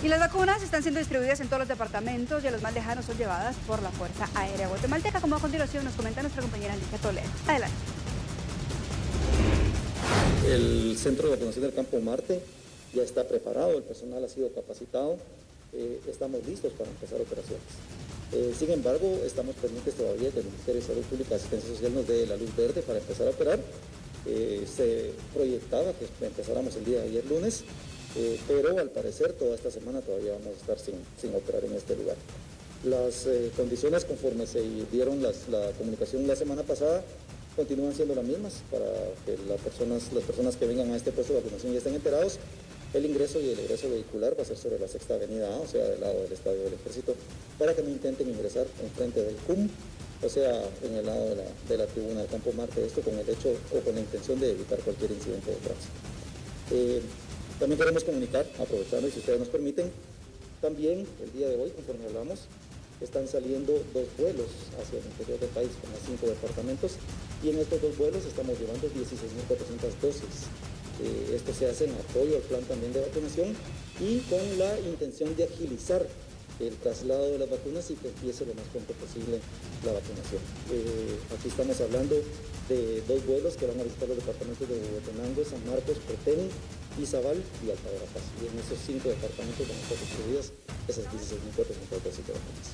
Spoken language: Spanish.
Y las vacunas están siendo distribuidas en todos los departamentos y a los más lejanos son llevadas por la Fuerza Aérea Guatemalteca, como a continuación nos comenta nuestra compañera Alicia Toledo. Adelante. El centro de vacunación del Campo Marte ya está preparado, el personal ha sido capacitado, eh, estamos listos para empezar operaciones. Eh, sin embargo, estamos pendientes todavía que el Ministerio de Salud Pública y Asistencia Social nos dé la luz verde para empezar a operar. Eh, se proyectaba que empezáramos el día de ayer lunes, eh, pero al parecer toda esta semana todavía vamos a estar sin, operar en este lugar. Las eh, condiciones conforme se dieron la comunicación la semana pasada continúan siendo las mismas para que las personas, las personas que vengan a este puesto de vacunación ya estén enterados. El ingreso y el egreso vehicular va a ser sobre la sexta avenida A, o sea, del lado del Estadio del Ejército, para que no intenten ingresar enfrente del CUM, o sea, en el lado de la, de tribuna del Campo Marte, esto con el hecho o con la intención de evitar cualquier incidente de tránsito. Eh, también queremos comunicar, aprovechando y si ustedes nos permiten, también el día de hoy, conforme hablamos, están saliendo dos vuelos hacia el interior del país con los cinco departamentos y en estos dos vuelos estamos llevando 16.400 dosis. Eh, esto se hace en apoyo al plan también de vacunación y con la intención de agilizar el traslado de las vacunas y que empiece lo más pronto posible la vacunación. Eh, aquí estamos hablando de dos vuelos que van a visitar los departamentos de Huehuetenango, San Marcos, Petén, y Alta Verapaz. Y en esos cinco departamentos van a estar distribuidas esas 16.400 dosis de vacunas.